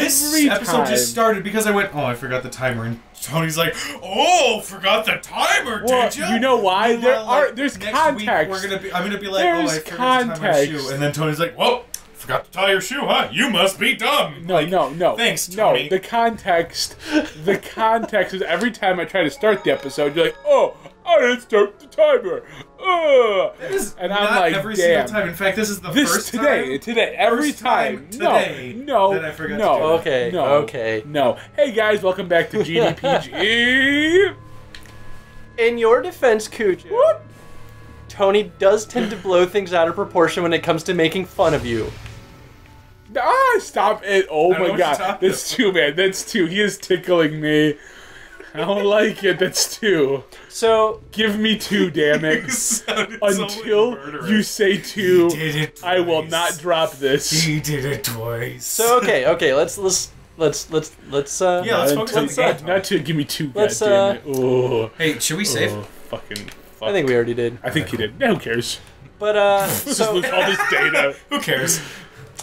this every episode time. just started because I went, oh, I forgot the timer, and Tony's like, oh, forgot the timer, Well, did you? you know why? There Meanwhile, are- like, there's context. We're gonna be. I'm gonna be like, There's oh, I forgot to tie my shoe, and then Tony's like, well, forgot to tie your shoe, huh? You must be dumb. No, no, no. thanks, Tony. No, the context, the context is every time I try to start the episode, you're like, oh, I didn't start the timer. Ugh. That is And I'm not like, every damn. single time. In fact, this is the This first today, time. today, every First time time. today no, no, that I forgot to no. Okay, no, okay. No. Hey guys, welcome back to GDPG. In your defense, Kujo, Whoop. Tony does tend to blow things out of proportion when it comes to making fun of you. Ah, stop it. Oh I my god. you're talking That's two, man. That's too. He is tickling me. I don't like it. That's two. So, Give me two, damn it. Sounded so Until you say two, did it I will not drop this. He did it twice. so okay, okay. Let's let's let's let's let's uh. Yeah, let's Not focus on until- the not, game. not to give me two, Let's, goddamn it. Oh, hey, should we save? oh, fucking. Fuck. I think we already did. I think you did. Yeah, who cares? But uh, Just so lose all this data. Who cares?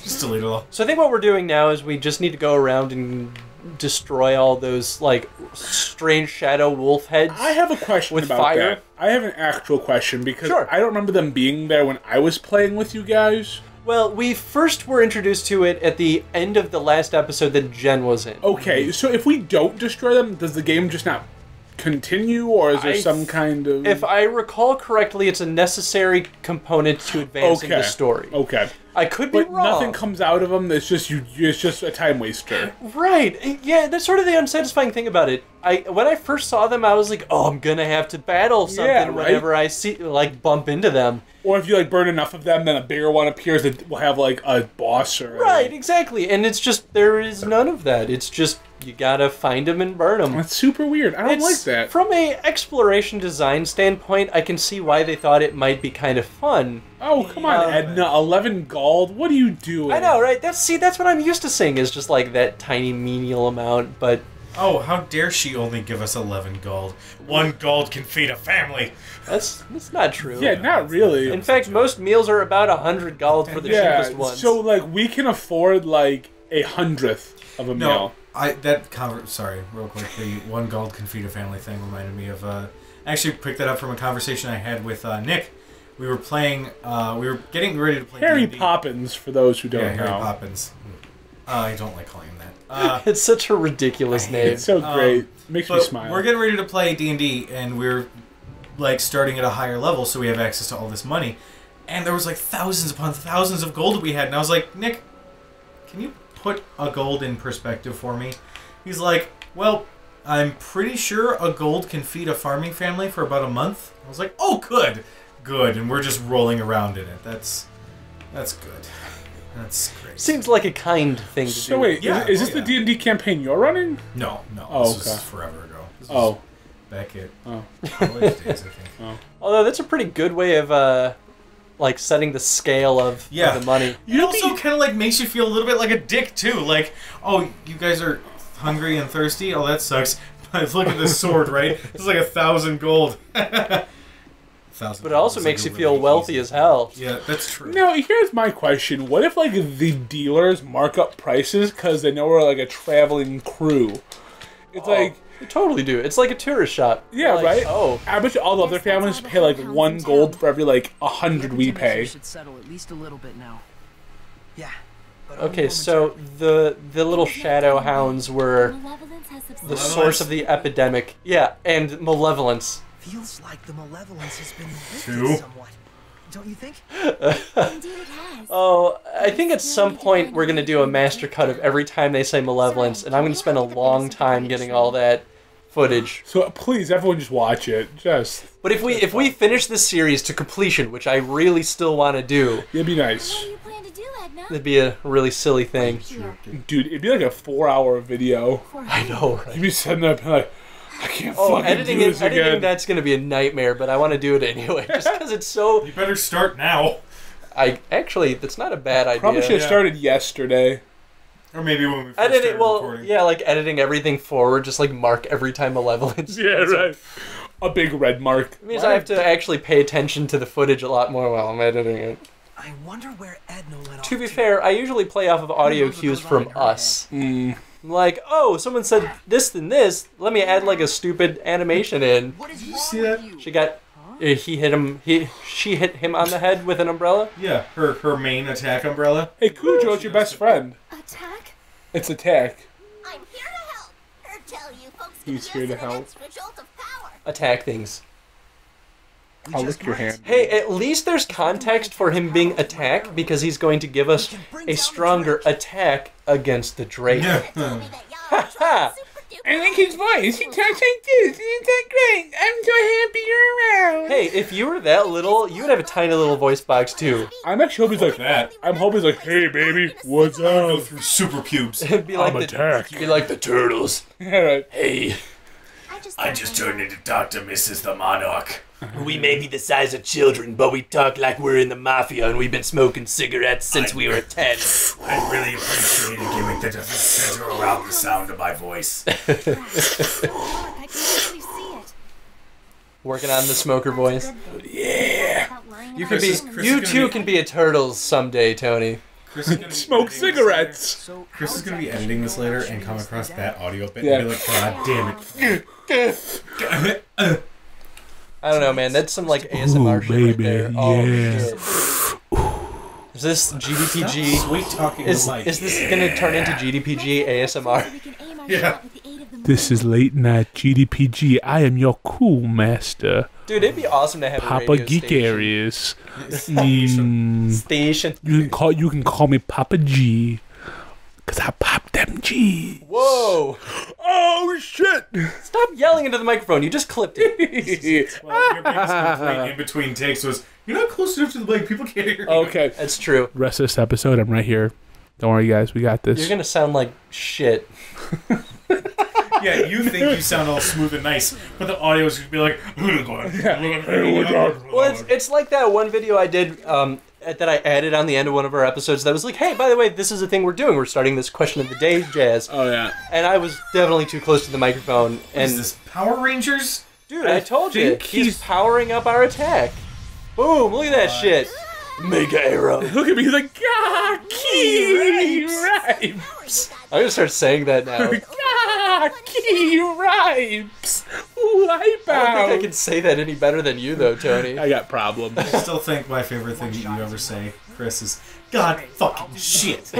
Just delete it all. so I think what we're doing now is we just need to go around and destroy all those like strange shadow wolf heads. I have a question With about fire? that. I have an actual question because Sure. I don't remember them being there when I was playing with you guys. Well, we first were introduced to it at the end of the last episode that Jen was in. Okay, so if we don't destroy them, does the game just not continue, or is there I- some kind of? If I recall correctly, it's a necessary component to advancing okay, the story. okay, I could be but wrong. nothing comes out of them. It's just you. It's just a time waster. Right. Eh, yeah, that's sort of the unsatisfying thing about it. I when I first saw them, I was like, "Oh, I'm gonna have to battle something Yeah, right? whenever I see like bump into them." Or if you like burn enough of them, then a bigger one appears that will have like a boss or. Right, exactly. And it's just there is none of that. It's just you gotta find them and burn them. That's super weird. I don't like that. From a exploration design standpoint, I can see why they thought it might be kind of fun. oh come on, Yeah. Edna. Eleven gold. What are you doing? I know, right? That's see, that's what I'm used to seeing is just like that tiny menial amount. But Oh, how dare she only give us 11 gold? One gold can feed a family. that's that's not true. Yeah, not really. In fact, most meals are about a hundred gold for the yeah. cheapest ones. So like we can afford like a hundredth of a No, meal. I that conver- sorry, real quick. The one gold can feed a family thing reminded me of. Uh, I actually picked that up from a conversation I had with uh, Nick. We were playing. Uh, we were getting ready to play Harry D&D. Poppins, for those who don't Yeah, Harry. Poppins. Uh, I don't like calling him that. Uh, it's such a ridiculous I name. It's so Um, great. Makes me smile. we're getting ready to play D and D, and we're like starting at a higher level, so we have access to all this money. And there was like thousands upon thousands of gold that we had, and I was like, Nick, can you put a gold in perspective for me? He's like, Well, I'm pretty sure a gold can feed a farming family for about a month. I was like, Oh, good, good, and we're just rolling around in it. That's that's good. That's great. Seems like a kind thing to so do. wait, Yeah, is, is oh, this yeah. the D and D campaign you're running? no, no, Oh, this okay. was forever ago. This was Oh, back at Oh. college days, I think. Although that's a pretty good way of uh, like setting the scale of, of Yeah. the money. It also kind of like makes you feel a little bit like a dick too. Like, oh, you guys are hungry and thirsty. Oh, that sucks. But look at this sword, right? It's like a thousand gold. thousand. But it also makes like, you a feel wealthy easy- as hell. Yeah, that's true. Now, here's my question: What if like the dealers mark up prices because they know we're like a traveling crew? It's oh. like, They totally do. It's like a tourist shop. yeah, Like, right. Oh, I bet you all the other families pay like one gold for every like a hundred we Everything pay. should settle at least a little bit now. Yeah. okay. So the the little shadow hounds were the source of the epidemic. Yeah, and malevolence. Feels like the malevolence has been Two. lifted somewhat. Don't you think? Indeed it has. Oh, I think at some point we're gonna do a master cut of every time they say malevolence, and I'm gonna spend a long time getting all that footage. So please, everyone, just watch it. Just But if we if we finish this series to completion, which I really still want to do, it'd be nice, What do you plan to do, Edna? it'd be a really silly thing. Dude. It'd be like a four-hour video. I know, right? You'd be sitting there and like, I can't Oh, fucking editing do it, this editing again. that's gonna be a nightmare, but I want to do it anyway, just because it's so. You better start now, I actually, that's not a bad idea. Probably should have Yeah. started yesterday. Or maybe when we first Edit it, well, recording. yeah, like editing everything forward, just like mark every time malevolence. Yeah, right. A big red mark. It means I have to actually pay attention to the footage a lot more while I'm editing it. I wonder where Edna went off To be fair, I usually play off of audio cues from us. Mm. Like, oh, someone said this and this. Let me add like a stupid animation in. What is Did you see that? you? She got. Uh, He hit him. He she hit him on the head with an umbrella. Yeah, her her main attack umbrella. Hey, Kujo, it's your best friend. Attack? It's attack. I'm here to help. Or tell you folks He's here to help. extra jolt of power. Attack things. We I'll just lick your might. hand. Hey, at least there's context for him being attack because he's going to give us a stronger attack against the Drake. Tell me that y'all are trying super duper I like his voice. He talks like this. He's that great. I'm so happy you're around. Hey, if you were that little, you would have a tiny little voice box too. I'm actually hoping he's like that. I'm hoping he's like, hey, baby, what's up? through super pubes. It'd be like I'm the, attack. Be like the turtles. All right. Hey, I just, turned into Dr. Mrs. the Monarch. we may be the size of children, but we talk like we're in the mafia and we've been smoking cigarettes since we were ten. I really appreciate a gimmick that doesn't center around the sound of my voice. Oh, Look, I can actually see it. Working on the smoker voice. Yeah. You could be. Chris is- Chris You too can be a turtles someday, Tony. Chris is gonna be Smoke cigarettes. So Chris is gonna be editing this later and come across that audio bit Yeah. and be like, God damn it. I don't know, man. That's some like ASMR shit right there. Oh shit. Is this GDPG? Sweet talking Is, is this gonna turn into GDPG ASMR? We can aim our Yeah. This is late night GDPG. I am your cool master, Dude, it'd be awesome to have a Papa radio Geek station. Areas. Station. Mm, Station. you can call you can call me Papa G, cause I pop them G. Whoa! Oh shit! Stop yelling into the microphone. You just clipped it. Well, your biggest complaint in between takes was, you're not close enough to the mic, people can't hear you. okay, That's true. rest of this episode, I'm right here. Don't worry, guys, we got this. You're gonna sound like shit. Yeah, you think you sound all smooth and nice, but the audio is going to be like, Well, it's, it's like that one video I did um, that I added on the end of one of our episodes that was like, hey, by the way, this is a thing we're doing. We're starting this question of the day, Jazz. oh yeah. And I was definitely too close to the microphone. is And this Power Rangers? dude, I, I told you, think he's, he's- powering up our attack. Boom! Look at that shit. Mega arrow. Look at me, he's like, God, key rhymes. I'm gonna start saying that now. I God, key rhymes. Wipe don't think I can say that any better than you, though, Tony. I got problems. I still think my favorite thing that you ever say, Chris, is, God fucking shit.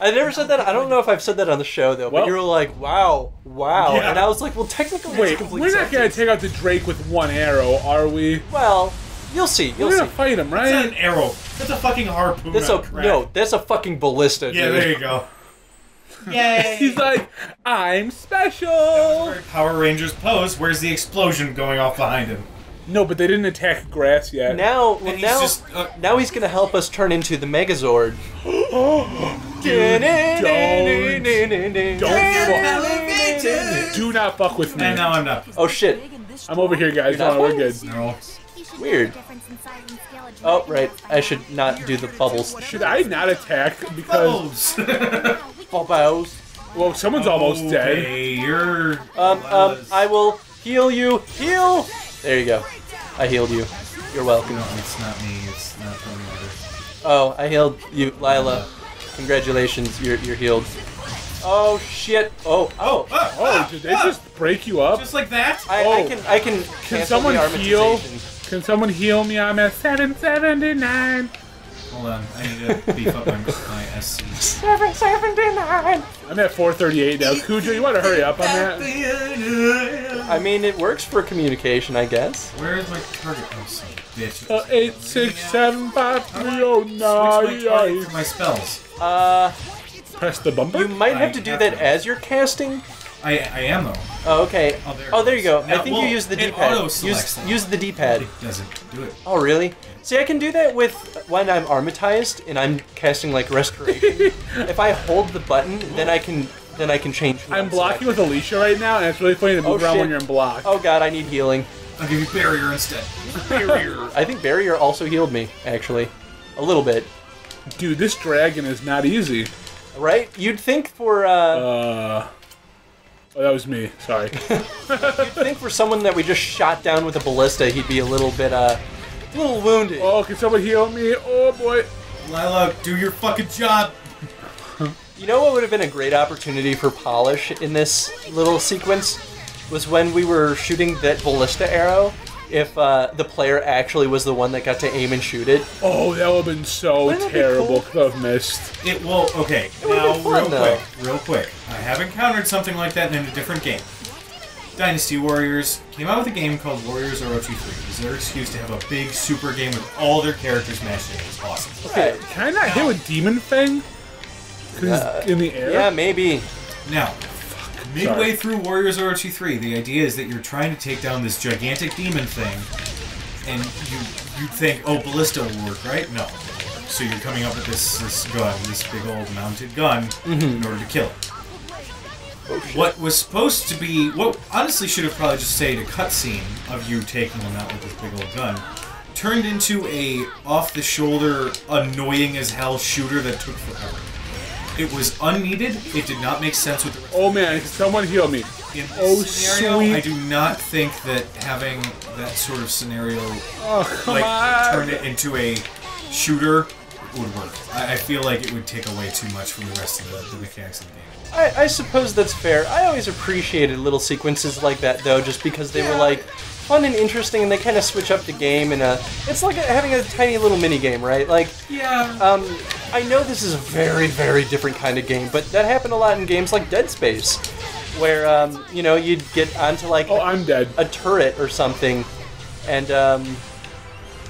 I never said that. I don't know if I've said that on the show though. But you were like, "Wow, wow," Yeah. and I was like, "Well, technically, Wait, complete we're not gonna take out the Drake with one arrow, are we? Well, you'll see. You'll We're gonna see. fight him, right? That's not an arrow. That's a fucking harpoon. That's a on no. That's a fucking ballista, Yeah, dude. there you go. Yay! He's like, I'm special. Power Rangers pose. Where's the explosion going off behind him? No, but they didn't attack grass yet. Now, well, he's now, just, uh, now he's gonna help us turn into the Megazord. Don't Do not fuck with me. And now I'm not. Oh shit! I'm over here, guys. No, we're good. No. Weird. Oh right, I should not do the bubbles. Should I not attack? Because Bubbles. Bubbles. well, someone's almost dead. You're. Um, um, I will heal you. Heal. There you go. I healed you. You're welcome. No, it's not me. It's not Tony Water. Oh, I healed you, Lailah. Congratulations, you're you're healed. Oh shit! Oh, Oh, ah, Oh, ah, did they ah, just break you up? just like that? I, I Oh. can I can. Can someone the heal? Armatization. Can someone heal me? I'm at 779. Hold on, I need to beef up my, my SC. Seven seventy nine. I'm at 438 now. Kujo, you want to hurry up on that? I mean, it works for communication, I guess. Where is my target? Oh, son of a bitch. Uh, eight six seven five three oh Switch my target nine. for my spells. Uh, Press the bumper. you might have I to do that to. as you're casting. I I am though. Oh, okay. Oh, there Oh, there you is. go. I think well, you use the D-pad. Use use the D-pad. It doesn't do it. Oh, really? See, I can do that with when I'm armatized and I'm casting like restoration. if I hold the button, then I can then I can change. I'm blocking with. Alisha right now, and it's really funny to move Oh, around shit. when you're in block. Oh god, I need healing. I'll give you barrier instead. Barrier. I think barrier also healed me actually, a little bit. Dude, this dragon is not easy. Right? You'd think for uh, Uh. Oh, that was me. Sorry. you'd think for someone that we just shot down with a ballista, he'd be a little bit uh, a little wounded. Oh, can someone heal me? Oh boy. Lailah, do your fucking job. You know what would have been a great opportunity for polish in this little sequence was when we were shooting that ballista arrow. If uh, the player actually was the one that got to aim and shoot it, Oh, that would have been so Wouldn't that be terrible. cool? Could have missed. It will. Okay, would've now fun, real though. quick, real quick. I have encountered something like that in a different game. Dynasty Warriors came out with a game called Warriors Orochi 3. It was their excuse to have a big super game with all their characters mashed in. It was awesome. okay, Can I not hit with Demon Fang? Because Uh, in the air? yeah, maybe. Now, midway through Warriors Orochi 3, the idea is that you're trying to take down this gigantic demon thing, and you you think, oh, ballista will work, right? No. So you're coming up with this this gun, this big old mounted gun, mm-hmm. in order to kill it. Oh, what was supposed to be, what honestly should have probably just stayed a cutscene of you taking them out with this big old gun, turned into a off-the-shoulder, annoying as hell shooter that took forever. It was unneeded. It did not make sense with the rest Oh man, someone heal me? in this Oh, scenario, sweet. I do not think that having that sort of scenario Oh, come like on. turn it into a shooter would work. I, I feel like it would take away too much from the rest of the, the mechanics of the game. I, I suppose that's fair. I always appreciated little sequences like that, though, just because they were like fun and interesting, and they kind of switch up the game. And it's like having a tiny little mini game, right? Like, Yeah. um, I know this is a very, very different kind of game, but that happened a lot in games like Dead Space, where um, you know you'd get onto like Oh, I'm dead. a turret or something, and um,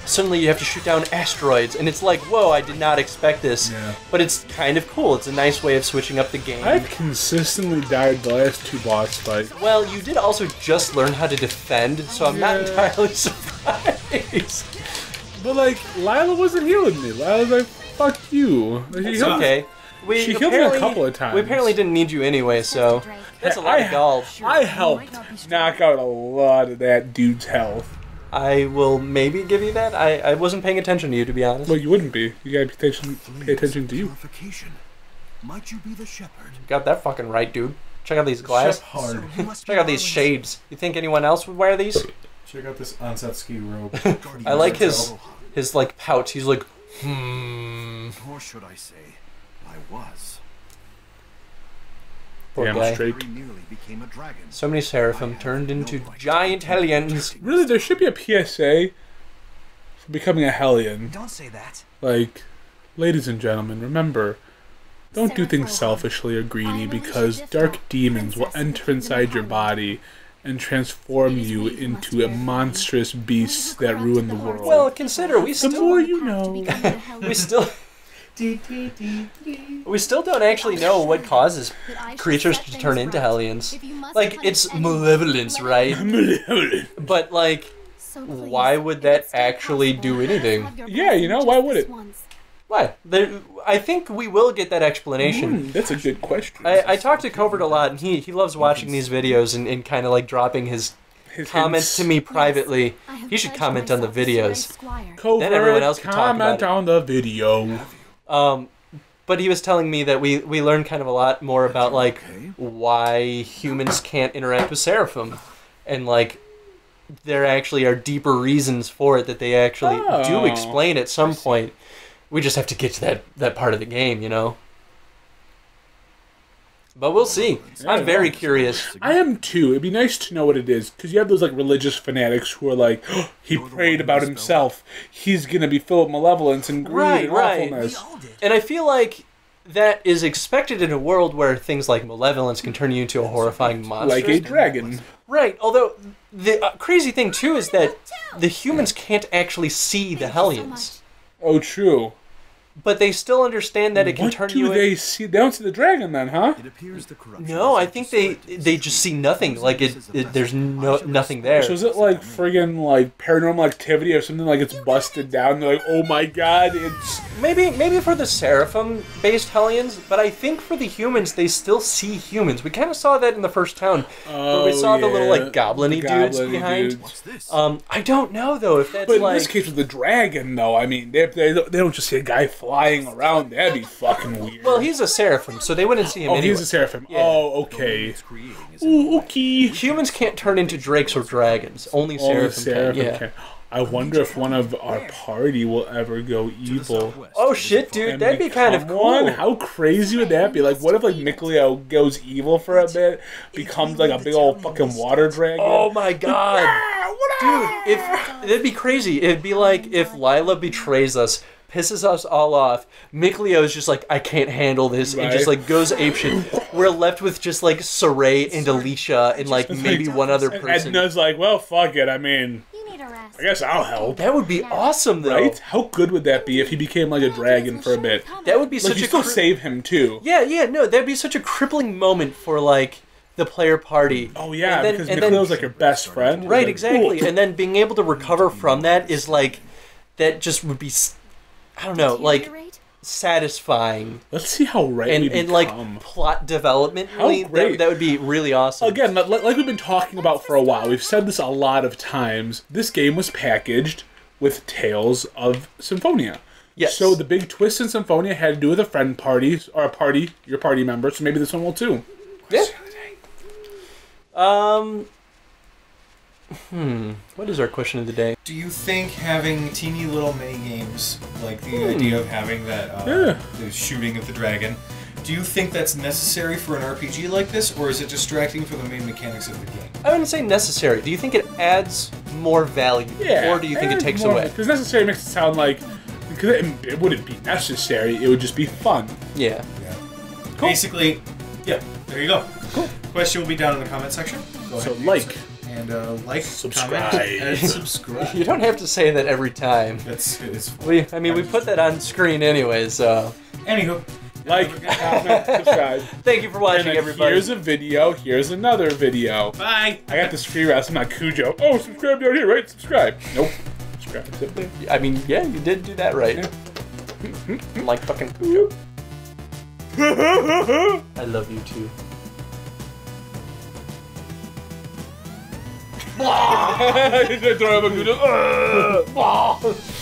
suddenly you have to shoot down asteroids, and it's like, whoa, I did not expect this. Yeah. But it's kind of cool. It's a nice way of switching up the game. I've consistently died the last two boss fights. Well, you did also just learn how to defend, so I'm not entirely surprised. But like, Lailah wasn't healing me. Lailah's like, fuck you. It's okay. We She healed me a apparently- couple of times. We apparently didn't need you anyway, so that's a lot I- of gall. I helped knock out a lot of that dude's health. I will maybe give you that. I, I wasn't paying attention to you, to be honest. Well, you wouldn't be. You gotta pay attention, pay attention to you. Purification. Might you be the shepherd? Got that fucking right, dude. Check out these glasses. Shep hard. You must be Check out these shades. You think anyone else would wear these? Check out this Ansatsuki robe. I like his angel. his like pout. He's like, hmm. Or should I say, I was. Poor Damn guy. straight. Very nearly became a dragon. So many seraphim turned into giant hellions. Really, there should be a PSA for becoming a Hellion. Don't say that. Like, ladies and gentlemen, remember, don't do things selfishly or greedy because dark demons will enter inside your body and transform It is you we who must into a monstrous beasts who that corrupt ruin the the world. Well, consider we still the still more you know. becoming a Hellion. we still we still don't actually know what causes But I shall creatures to turn into hellions. If you must Like it's malevolence, right? But like, Why would that actually do anything? Yeah, you know, why would it? Once. why? There, I think we will get that explanation. Hmm, that's a good question. I, I talked to Covert a lot, and he, he loves watching these videos and, and kind of like dropping his His comments to me privately. I have He should comment on the myself to Sir videos. Squire. Covert Then everyone else can talk about comment it. on the video. Um, but he was telling me that we we learned kind of a lot more about like Okay. why humans can't interact with seraphim, and like there actually are deeper reasons for it that they actually do Oh, explain at some point. We just have to get to that that part of the game, you know. But we'll see. I'm very curious. I am too. It'd be nice to know what it is because you have those like religious fanatics who are like, he prayed about himself. He's gonna be full of malevolence and greed Right, and right. awfulness. We all did. And I feel like that is expected in a world where things like malevolence can turn you into a horrifying monster. Like a dragon. Right. Although the uh, crazy thing too is that the humans can't actually see the Thank you so hellions, Oh, true. But they still understand that it can What turn do you. they in- see? They don't see the dragon then, huh? It appears the corruption. No, I think they they just see nothing. Like it, it there's no nothing there. So is it like friggin' like paranormal activity or something like it's busted down? They're like, oh my god, it's Maybe maybe for the seraphim based hellions, but I think for the humans they still see humans. We kind of saw that in the first town, oh, where we Oh, saw the little like goblin-y dudes goblin-y behind. dudes. What's this? Um, I don't know though if that's But in like this case with the dragon, though, I mean, they, they, they don't just see a guy flying around. That'd be fucking weird. well, he's a seraphim, so they wouldn't see him oh, anyway. he's a seraphim. Yeah. Oh, okay. It's Ooh, okay. Humans can't turn into drakes or dragons. Only Only seraphim, seraphim can. Yeah. can. I wonder if one of our party will ever go evil. Oh shit, dude, that'd be kind of cool. one. How crazy would that be? Like, what if like Mikleo goes evil for a bit, becomes like a big old fucking water dragon? Oh my god. Dude, if it'd be crazy. It'd be like if Lailah betrays us, pisses us all off. Mikleo's just like, I can't handle this, and just like goes apeshit. We're left with just like Sorey and Alisha and like maybe one other And person. Edna's like, well, fuck it. I mean, You need a rest. I guess I'll help. That would be awesome, though. Right? How good would that be if he became like a dragon for a bit? That would be Like, such you a still cri- save him too. yeah, yeah. No, that'd be such a crippling moment for like the player party. Oh yeah, And then- because and then- Mikleo's like your best friend. Right, exactly. ooh. And then being able to recover from that is like, that just would be, s- I don't know, like satisfying Let's see how right and we and like plot development. Really, that, great. that would be really awesome. Again, like we've been talking about for a while, we've said this a lot of times. This game was packaged with Tales of Symphonia. Yes. So the big twist in Symphonia had to do with a friend party or a party, your party member. So maybe this one will too. Yeah. Um. Hmm. What is our question of the day? Do you think having teeny little mini games, like the idea of having that uh, Yeah. the shooting of the dragon, do you think that's necessary for an RPG like this, or is it distracting from the main mechanics of the game? I wouldn't say necessary. Do you think it adds more value, Yeah. or do you think it takes more, away? Because necessary makes it sound like because it, it wouldn't be necessary. It would just be fun. Yeah. Yeah. Basically, yeah. There you go. Cool. Question will be down in the comment section. Go So ahead and like. Use it. and uh, like, Subscribe. comment, and subscribe. You don't have to say that every time. That's it's. We, I mean, we put that on screen anyway. So, Anywho, Like, comment, subscribe. thank you for And watching, everybody. here's a video. Here's another video. bye. I got this free rest. I'm not Kujo. Oh, subscribe down here, right? Subscribe. Nope. Subscribe. Simply. I mean, yeah, you did do that right. like fucking Kujo. I love you too. Throw him a Kujo. Ugh.